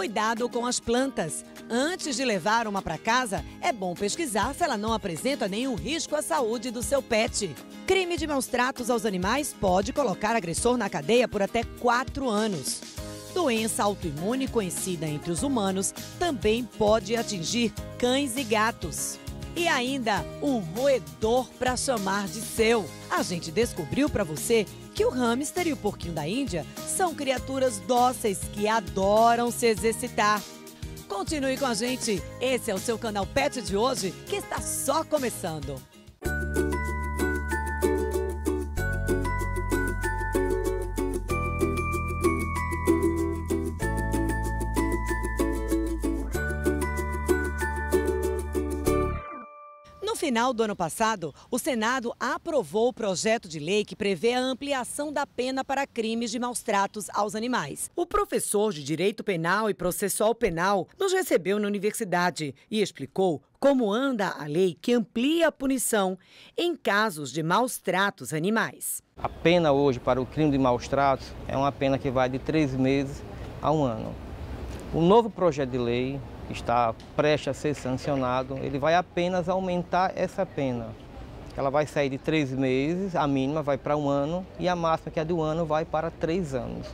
Cuidado com as plantas. Antes de levar uma para casa, é bom pesquisar se ela não apresenta nenhum risco à saúde do seu pet. Crime de maus tratos aos animais pode colocar agressor na cadeia por até quatro anos. Doença autoimune conhecida entre os humanos também pode atingir cães e gatos. E ainda um roedor para chamar de seu. A gente descobriu para você que o hamster e o porquinho da Índia são criaturas dóceis que adoram se exercitar. Continue com a gente. Esse é o seu canal Pet de hoje, que está só começando. Final do ano passado, o Senado aprovou o projeto de lei que prevê a ampliação da pena para crimes de maus tratos aos animais. O professor de Direito Penal e Processual Penal nos recebeu na universidade e explicou como anda a lei que amplia a punição em casos de maus tratos animais. A pena hoje para o crime de maus tratos é uma pena que vai de três meses a um ano. O novo projeto de lei está prestes a ser sancionado, ele vai apenas aumentar essa pena. Ela vai sair de três meses, a mínima vai para um ano e a máxima, que é do ano, vai para três anos.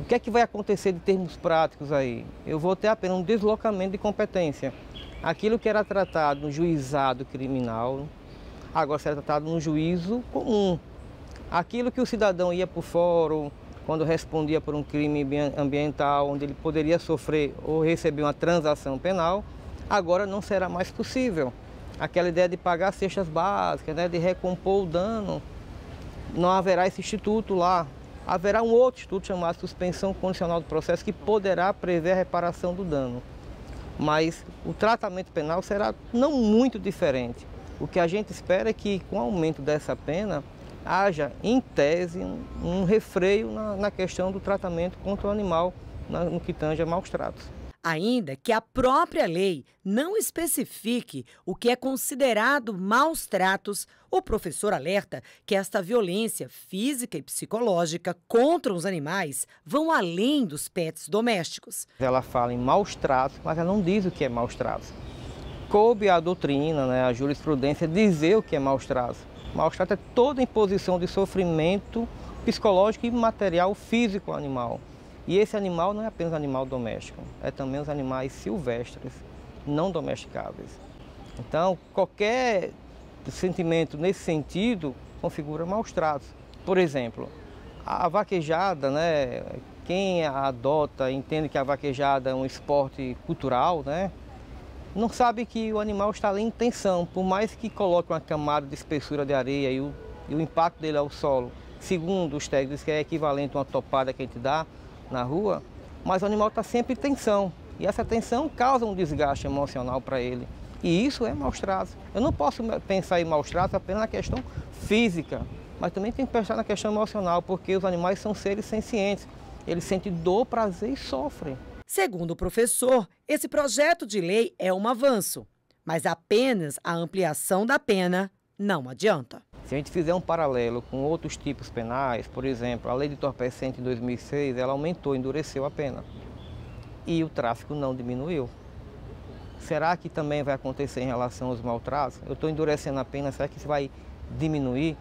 O que é que vai acontecer de termos práticos aí? Eu vou ter apenas um deslocamento de competência. Aquilo que era tratado no juizado criminal, agora será tratado no juízo comum. Aquilo que o cidadão ia para o fórum, quando respondia por um crime ambiental, onde ele poderia sofrer ou receber uma transação penal, agora não será mais possível. Aquela ideia de pagar cestas básicas, né, de recompor o dano, não haverá esse instituto lá. Haverá um outro instituto chamado suspensão condicional do processo que poderá prever a reparação do dano. Mas o tratamento penal será não muito diferente. O que a gente espera é que com o aumento dessa pena, haja, em tese, um, um refreio na, na, questão do tratamento contra o animal na, no que tange a maus tratos. Ainda que a própria lei não especifique o que é considerado maus tratos, o professor alerta que esta violência física e psicológica contra os animais vão além dos pets domésticos. Ela fala em maus tratos, mas ela não diz o que é maus tratos. Coube a doutrina, né, a jurisprudência, dizer o que é maus tratos. Maus tratos é toda imposição de sofrimento psicológico e material físico ao animal. E esse animal não é apenas animal doméstico, é também os animais silvestres, não domesticáveis. Então, qualquer sentimento nesse sentido configura maus tratos. Por exemplo, a vaquejada, né, quem a adota entende que a vaquejada é um esporte cultural, né, não sabe que o animal está ali em tensão, por mais que coloque uma camada de espessura de areia e o, e o impacto dele ao solo, segundo os técnicos, que é equivalente a uma topada que a gente dá na rua, mas o animal está sempre em tensão. E essa tensão causa um desgaste emocional para ele. E isso é maus tratos. Eu não posso pensar em maus tratos apenas na questão física, mas também tem que pensar na questão emocional, porque os animais são seres sencientes. Eles sentem dor, prazer e sofrem. Segundo o professor, esse projeto de lei é um avanço, mas apenas a ampliação da pena não adianta. Se a gente fizer um paralelo com outros tipos penais, por exemplo, a lei de entorpecente em 2006, ela aumentou, endureceu a pena. E o tráfico não diminuiu. Será que também vai acontecer em relação aos maltratos? Eu estou endurecendo a pena, será que isso vai diminuir?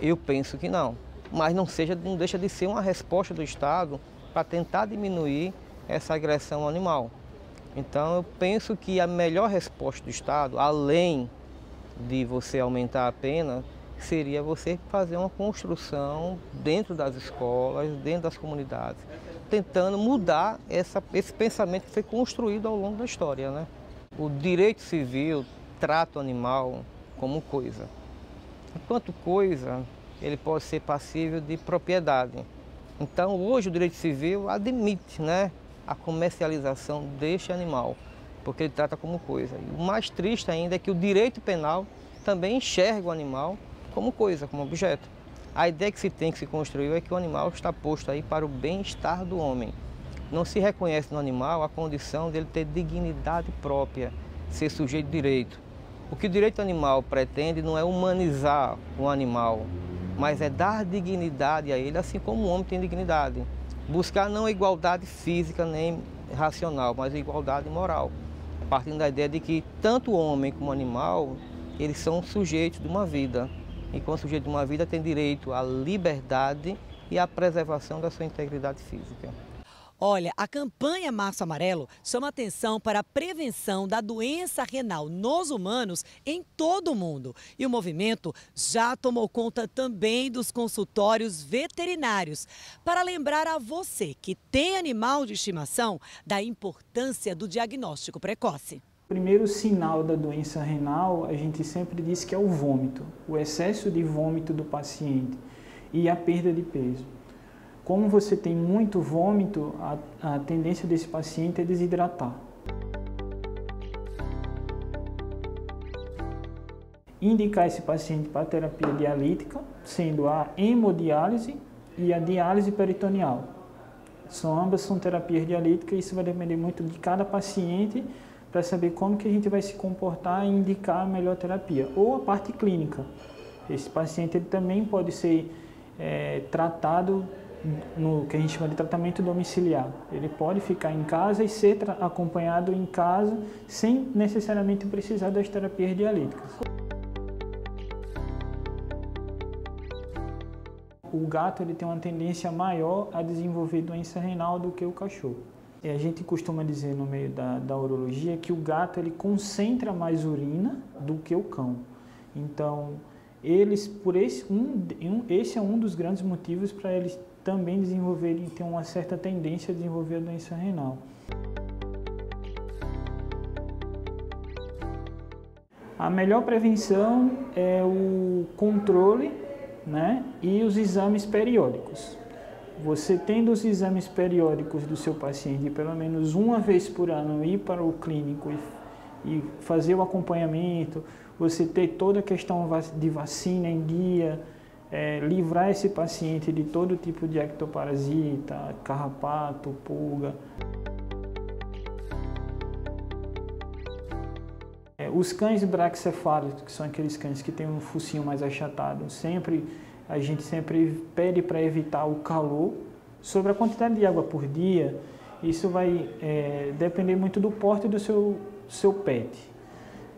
Eu penso que não. Mas não, seja, não deixa de ser uma resposta do Estado para tentar diminuir essa agressão animal. Então eu penso que a melhor resposta do Estado, além de você aumentar a pena, seria você fazer uma construção dentro das escolas, dentro das comunidades, tentando mudar essa, esse pensamento que foi construído ao longo da história. Né? O direito civil trata o animal como coisa. Enquanto coisa, ele pode ser passível de propriedade. Então hoje o direito civil admite né, a comercialização deste animal, porque ele trata como coisa. E o mais triste ainda é que o direito penal também enxerga o animal como coisa, como objeto. A ideia que se tem que se construiu é que o animal está posto aí para o bem-estar do homem. Não se reconhece no animal a condição dele ter dignidade própria, ser sujeito de direito. O que o direito animal pretende não é humanizar o animal, mas é dar dignidade a ele, assim como o homem tem dignidade buscar não igualdade física nem racional, mas igualdade moral. Partindo da ideia de que tanto o homem como o animal, eles são sujeitos de uma vida. E como sujeito de uma vida tem direito à liberdade e à preservação da sua integridade física. Olha, a campanha Março Amarelo chama atenção para a prevenção da doença renal nos humanos em todo o mundo. E o movimento já tomou conta também dos consultórios veterinários, para lembrar a você que tem animal de estimação da importância do diagnóstico precoce. O primeiro sinal da doença renal, a gente sempre diz que é o vômito, o excesso de vômito do paciente e a perda de peso. Como você tem muito vômito, a, a tendência desse paciente é desidratar. Indicar esse paciente para terapia dialítica, sendo a hemodiálise e a diálise peritoneal. São ambas são terapias dialíticas e isso vai depender muito de cada paciente para saber como que a gente vai se comportar e indicar a melhor terapia. Ou a parte clínica. Esse paciente ele também pode ser é, tratado no que a gente chama de tratamento domiciliar. Ele pode ficar em casa e ser acompanhado em casa sem necessariamente precisar das terapias dialíticas. O gato ele tem uma tendência maior a desenvolver doença renal do que o cachorro. E a gente costuma dizer no meio da, da urologia que o gato ele concentra mais urina do que o cão. Então, eles por esse um, um esse é um dos grandes motivos para eles também desenvolverem, ter uma certa tendência a desenvolver a doença renal. A melhor prevenção é o controle né, e os exames periódicos. Você tendo os exames periódicos do seu paciente, pelo menos uma vez por ano, ir para o clínico e, e fazer o acompanhamento, você ter toda a questão de vacina em dia, é, livrar esse paciente de todo tipo de ectoparasita, carrapato, pulga. É, os cães braxcefálicos, que são aqueles cães que têm um focinho mais achatado, sempre a gente sempre pede para evitar o calor. Sobre a quantidade de água por dia, isso vai é, depender muito do porte do seu, seu pet.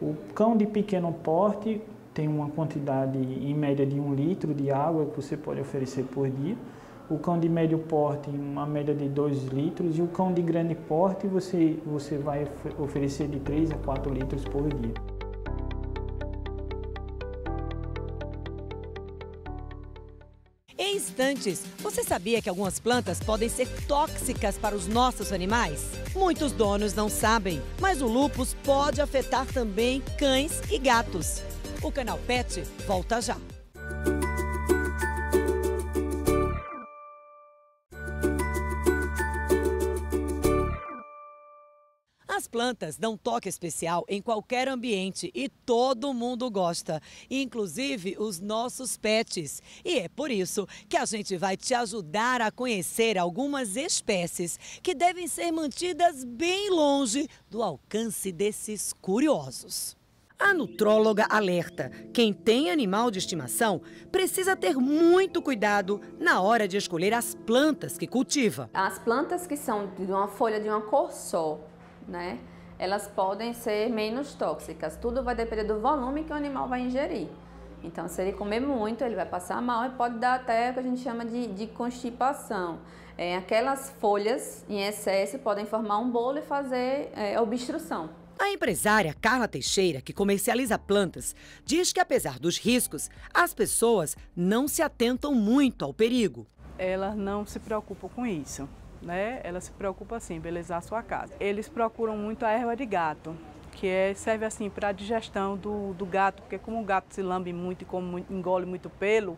O cão de pequeno porte, tem uma quantidade em média de um litro de água que você pode oferecer por dia. O cão de médio porte, uma média de 2 litros. E o cão de grande porte, você, você vai oferecer de 3 a 4 litros por dia. Em instantes, você sabia que algumas plantas podem ser tóxicas para os nossos animais? Muitos donos não sabem, mas o lúpus pode afetar também cães e gatos. O canal Pet volta já. As plantas dão toque especial em qualquer ambiente e todo mundo gosta, inclusive os nossos pets. E é por isso que a gente vai te ajudar a conhecer algumas espécies que devem ser mantidas bem longe do alcance desses curiosos. A nutróloga alerta: quem tem animal de estimação precisa ter muito cuidado na hora de escolher as plantas que cultiva. As plantas que são de uma folha de uma cor só, né? Elas podem ser menos tóxicas. Tudo vai depender do volume que o animal vai ingerir. Então, se ele comer muito, ele vai passar mal e pode dar até o que a gente chama de, de constipação. É, aquelas folhas em excesso podem formar um bolo e fazer é, obstrução. A empresária Carla Teixeira, que comercializa plantas, diz que apesar dos riscos, as pessoas não se atentam muito ao perigo. Elas não se preocupam com isso, né? Elas se preocupam assim, belezar a sua casa. Eles procuram muito a erva de gato, que é, serve assim para a digestão do, do gato, porque como o gato se lambe muito e como engole muito pelo,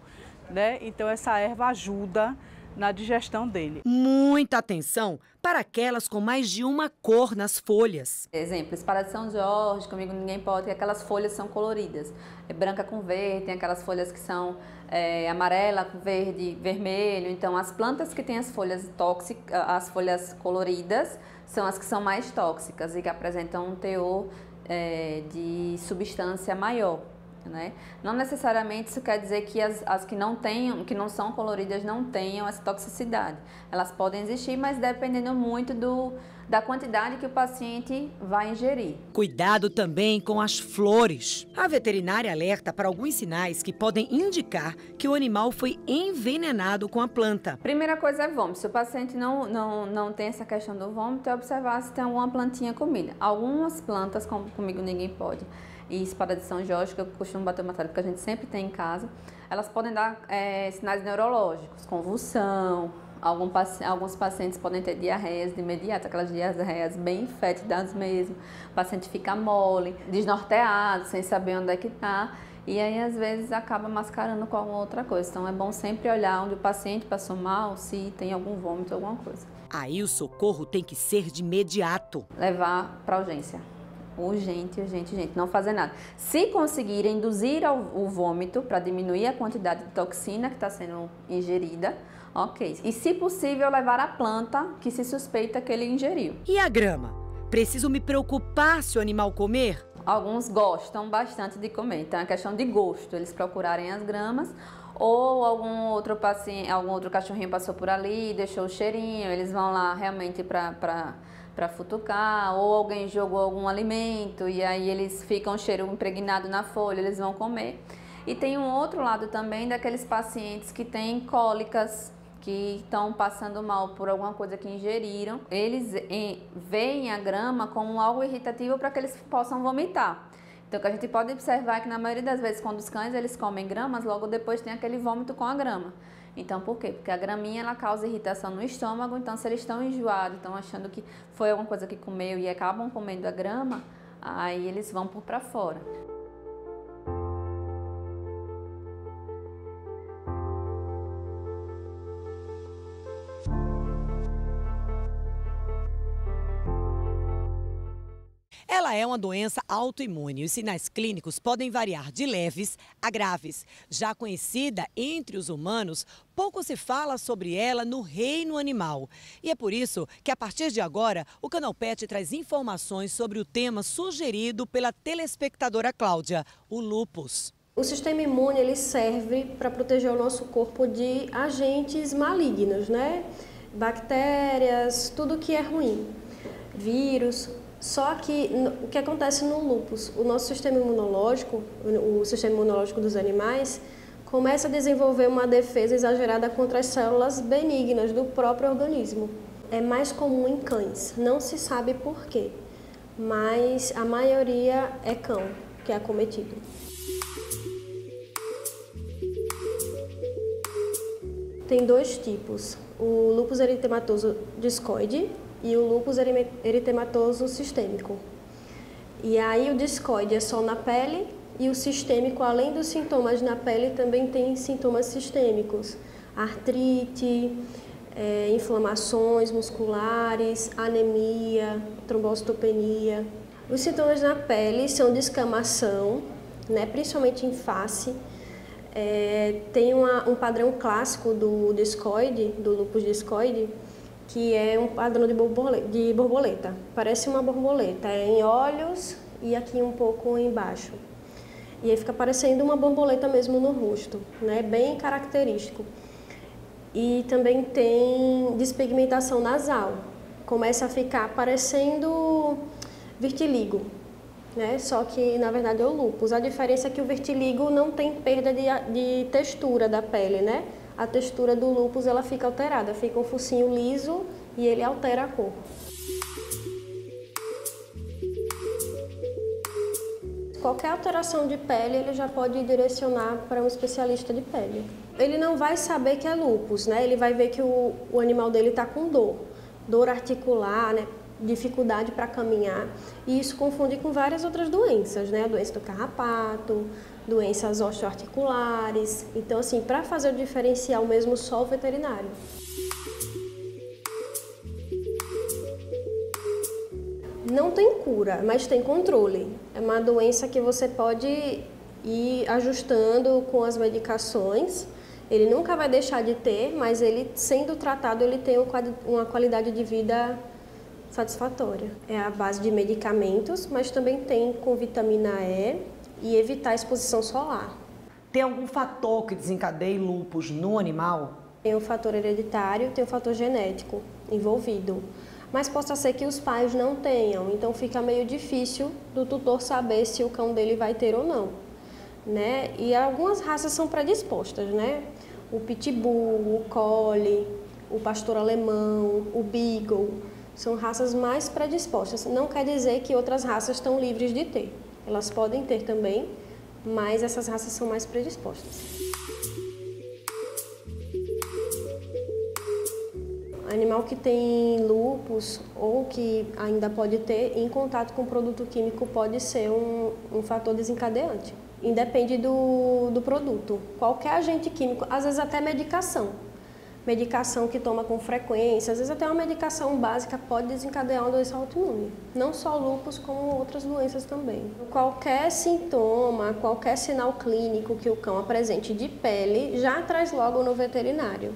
né? Então essa erva ajuda na digestão dele. Muita atenção para aquelas com mais de uma cor nas folhas. Exemplo, espada de São Jorge, comigo ninguém pode, aquelas folhas são coloridas. É branca com verde, tem aquelas folhas que são é, amarela com verde, vermelho. Então, as plantas que têm as folhas tóxicas, as folhas coloridas, são as que são mais tóxicas e que apresentam um teor é, de substância maior. Né? Não necessariamente isso quer dizer que as, as que não tenham, que não são coloridas não tenham essa toxicidade. Elas podem existir, mas dependendo muito do, da quantidade que o paciente vai ingerir. Cuidado também com as flores. A veterinária alerta para alguns sinais que podem indicar que o animal foi envenenado com a planta. Primeira coisa é vômito. Se o paciente não, não, não tem essa questão do vômito, é observar se tem alguma plantinha comida. Algumas plantas, como comigo ninguém pode, e espada de São Jorge, que eu costumo bater uma tarefa que a gente sempre tem em casa, elas podem dar é, sinais neurológicos, convulsão, Algum, alguns pacientes podem ter diarreias de imediato, aquelas diarreias bem fétidas mesmo. O paciente fica mole, desnorteado, sem saber onde é que está. E aí, às vezes, acaba mascarando com alguma outra coisa. Então, é bom sempre olhar onde o paciente passou mal, se tem algum vômito, alguma coisa. Aí, o socorro tem que ser de imediato. Levar para urgência urgente, urgente, urgente, não fazer nada. Se conseguir induzir o vômito para diminuir a quantidade de toxina que está sendo ingerida, ok. E se possível, levar a planta que se suspeita que ele ingeriu. E a grama? Preciso me preocupar se o animal comer? Alguns gostam bastante de comer, então é questão de gosto, eles procurarem as gramas ou algum outro paciente, algum outro cachorrinho passou por ali, deixou o cheirinho, eles vão lá realmente para para futucar, ou alguém jogou algum alimento e aí eles ficam cheiro impregnado na folha, eles vão comer. E tem um outro lado também daqueles pacientes que têm cólicas, que estão passando mal por alguma coisa que ingeriram, eles veem a grama como algo irritativo para que eles possam vomitar. Então, o que a gente pode observar é que na maioria das vezes, quando os cães eles comem gramas, logo depois tem aquele vômito com a grama. Então, por quê? Porque a graminha ela causa irritação no estômago, então se eles estão enjoados, estão achando que foi alguma coisa que comeu e acabam comendo a grama, aí eles vão por para fora. Ela é uma doença autoimune. Os sinais clínicos podem variar de leves a graves. Já conhecida entre os humanos, pouco se fala sobre ela no reino animal. E é por isso que, a partir de agora, o Canal Pet traz informações sobre o tema sugerido pela telespectadora Cláudia, o lupus. O sistema imune ele serve para proteger o nosso corpo de agentes malignos, né? Bactérias, tudo que é ruim. Vírus, só que o que acontece no lúpus, o nosso sistema imunológico, o sistema imunológico dos animais, começa a desenvolver uma defesa exagerada contra as células benignas do próprio organismo. É mais comum em cães, não se sabe por quê, mas a maioria é cão que é acometido. Tem dois tipos, o lúpus eritematoso discoide, e o lúpus eritematoso sistêmico. E aí o discoide é só na pele e o sistêmico, além dos sintomas na pele, também tem sintomas sistêmicos, artrite, é, inflamações musculares, anemia, trombocitopenia. Os sintomas na pele são descamação, né, principalmente em face. É, tem uma, um padrão clássico do discoide, do lúpus discoide, que é um padrão de borboleta, de borboleta. Parece uma borboleta, é em olhos e aqui um pouco embaixo. E aí fica parecendo uma borboleta mesmo no rosto, né? Bem característico. E também tem despigmentação nasal. Começa a ficar parecendo vitiligo, né? Só que na verdade é o lúpus. A diferença é que o vitiligo não tem perda de, de textura da pele, né? A textura do lúpus ela fica alterada, fica um focinho liso e ele altera a cor. Qualquer alteração de pele ele já pode direcionar para um especialista de pele. Ele não vai saber que é lúpus, né? Ele vai ver que o, o animal dele está com dor, dor articular, né? dificuldade para caminhar. E isso confunde com várias outras doenças, né? A doença do carrapato, doenças osteoarticulares. Então, assim, para fazer o diferencial mesmo só o veterinário. Não tem cura, mas tem controle. É uma doença que você pode ir ajustando com as medicações. Ele nunca vai deixar de ter, mas ele sendo tratado, ele tem uma qualidade de vida satisfatória. É a base de medicamentos, mas também tem com vitamina E, e evitar a exposição solar. Tem algum fator que desencadeie lupus no animal? Tem o fator hereditário, tem o fator genético envolvido. Mas possa ser que os pais não tenham, então fica meio difícil do tutor saber se o cão dele vai ter ou não. Né? E algumas raças são predispostas, né? O pitbull, o collie, o pastor alemão, o beagle, são raças mais predispostas. Não quer dizer que outras raças estão livres de ter. Elas podem ter também, mas essas raças são mais predispostas. Animal que tem lupus ou que ainda pode ter, em contato com produto químico, pode ser um, um fator desencadeante. Independe do, do produto. Qualquer agente químico, às vezes até medicação. Medicação que toma com frequência, às vezes até uma medicação básica pode desencadear uma doença autoimune. Não só lupus, como outras doenças também. Qualquer sintoma, qualquer sinal clínico que o cão apresente de pele, já traz logo no veterinário.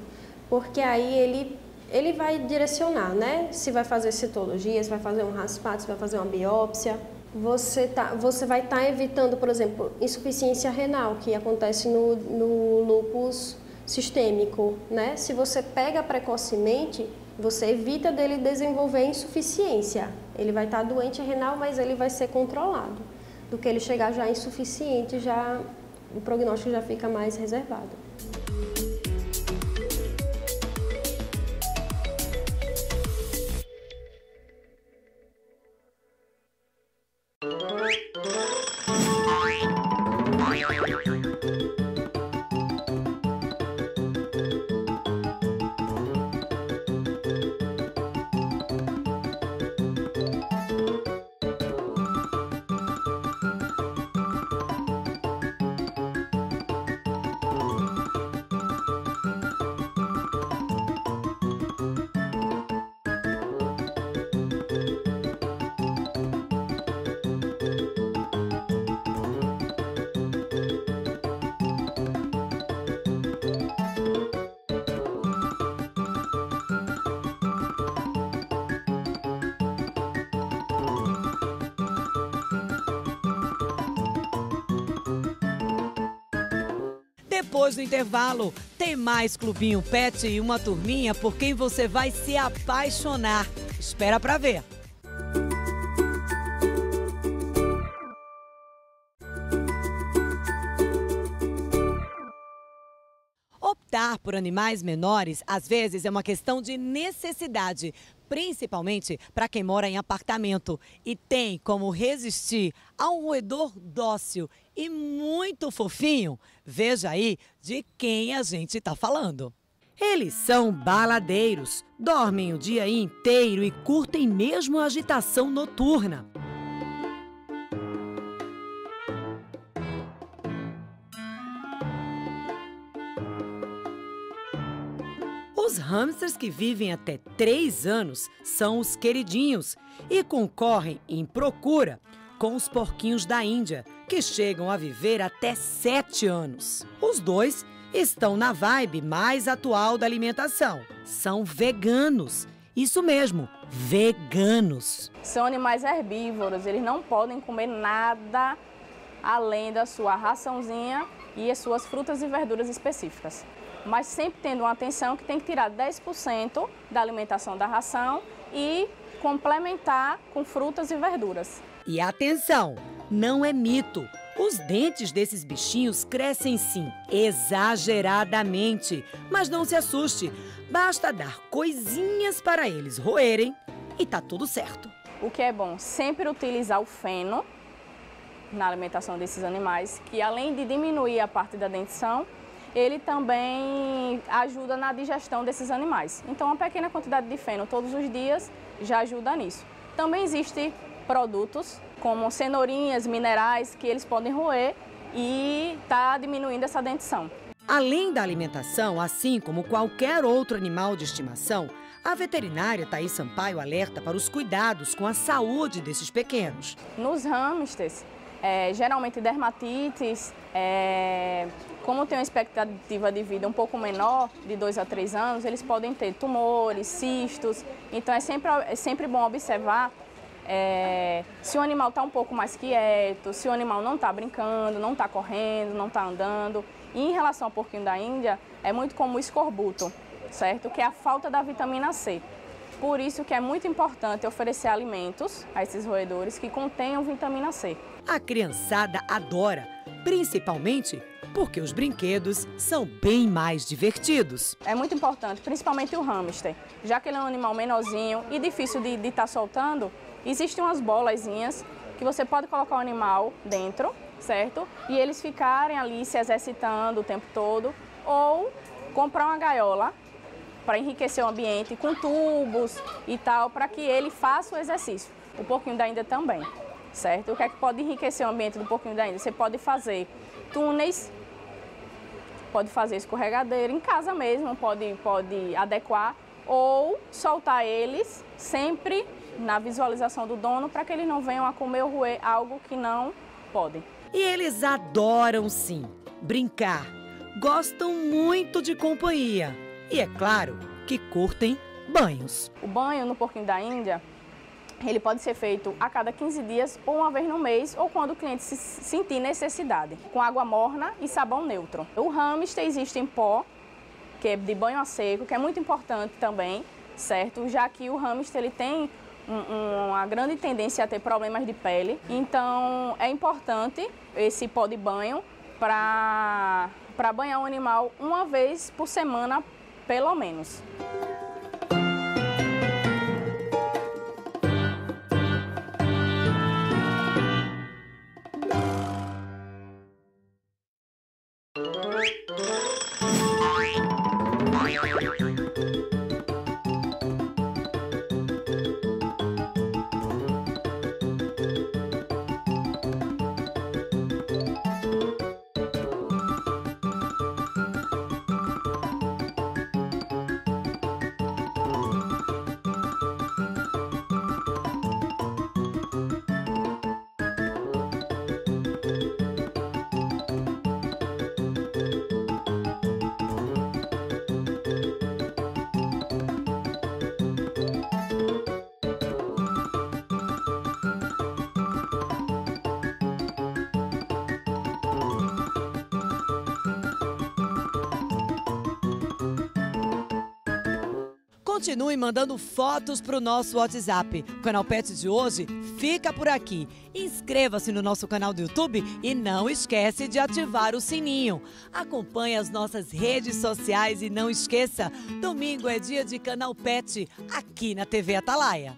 Porque aí ele ele vai direcionar, né? Se vai fazer citologia, se vai fazer um raspado, se vai fazer uma biópsia. Você, tá, você vai estar tá evitando, por exemplo, insuficiência renal, que acontece no, no lúpus sistêmico, né? Se você pega precocemente, você evita dele desenvolver insuficiência. Ele vai estar doente renal, mas ele vai ser controlado. Do que ele chegar já insuficiente, já o prognóstico já fica mais reservado. Depois do intervalo, tem mais Clubinho Pet e uma turminha por quem você vai se apaixonar. Espera pra ver. Optar por animais menores às vezes é uma questão de necessidade, principalmente para quem mora em apartamento e tem como resistir a um roedor dócil e muito fofinho. Veja aí de quem a gente está falando. Eles são baladeiros, dormem o dia inteiro e curtem mesmo a agitação noturna. Hamsters que vivem até 3 anos são os queridinhos e concorrem em procura com os porquinhos da Índia, que chegam a viver até 7 anos. Os dois estão na vibe mais atual da alimentação. São veganos. Isso mesmo, veganos. São animais herbívoros, eles não podem comer nada além da sua raçãozinha e as suas frutas e verduras específicas mas sempre tendo uma atenção que tem que tirar 10% da alimentação da ração e complementar com frutas e verduras. E atenção, não é mito. Os dentes desses bichinhos crescem sim, exageradamente. Mas não se assuste, basta dar coisinhas para eles roerem e tá tudo certo. O que é bom, sempre utilizar o feno na alimentação desses animais, que além de diminuir a parte da dentição, ele também ajuda na digestão desses animais. Então, uma pequena quantidade de feno todos os dias já ajuda nisso. Também existem produtos como cenourinhas, minerais, que eles podem roer e está diminuindo essa dentição. Além da alimentação, assim como qualquer outro animal de estimação, a veterinária Thaís Sampaio alerta para os cuidados com a saúde desses pequenos. Nos hamsters, é, geralmente dermatites, é, como tem uma expectativa de vida um pouco menor, de 2 a 3 anos, eles podem ter tumores, cistos. Então é sempre, é sempre bom observar é, se o animal está um pouco mais quieto, se o animal não está brincando, não está correndo, não está andando. E em relação ao porquinho da Índia, é muito comum o escorbuto, certo? Que é a falta da vitamina C. Por isso que é muito importante oferecer alimentos a esses roedores que contenham vitamina C. A criançada adora, principalmente porque os brinquedos são bem mais divertidos. É muito importante, principalmente o hamster, já que ele é um animal menorzinho e difícil de estar tá soltando, existem umas bolazinhas que você pode colocar o animal dentro, certo? E eles ficarem ali se exercitando o tempo todo, ou comprar uma gaiola para enriquecer o ambiente com tubos e tal, para que ele faça o exercício. O porquinho da Índia também, certo? O que é que pode enriquecer o ambiente do porquinho da Índia? Você pode fazer túneis pode fazer escorregadeiro em casa mesmo, pode, pode adequar ou soltar eles sempre na visualização do dono para que eles não venham a comer ou roer algo que não podem. E eles adoram sim brincar, gostam muito de companhia e é claro que curtem banhos. O banho no porquinho da Índia ele pode ser feito a cada 15 dias ou uma vez no mês ou quando o cliente se sentir necessidade, com água morna e sabão neutro. O hamster existe em pó, que é de banho a seco, que é muito importante também, certo? Já que o hamster ele tem um, uma grande tendência a ter problemas de pele, então é importante esse pó de banho para banhar o animal uma vez por semana, pelo menos. Música Continue mandando fotos para o nosso WhatsApp. O canal Pet de hoje fica por aqui. Inscreva-se no nosso canal do YouTube e não esquece de ativar o sininho. Acompanhe as nossas redes sociais e não esqueça, domingo é dia de canal Pet aqui na TV Atalaia.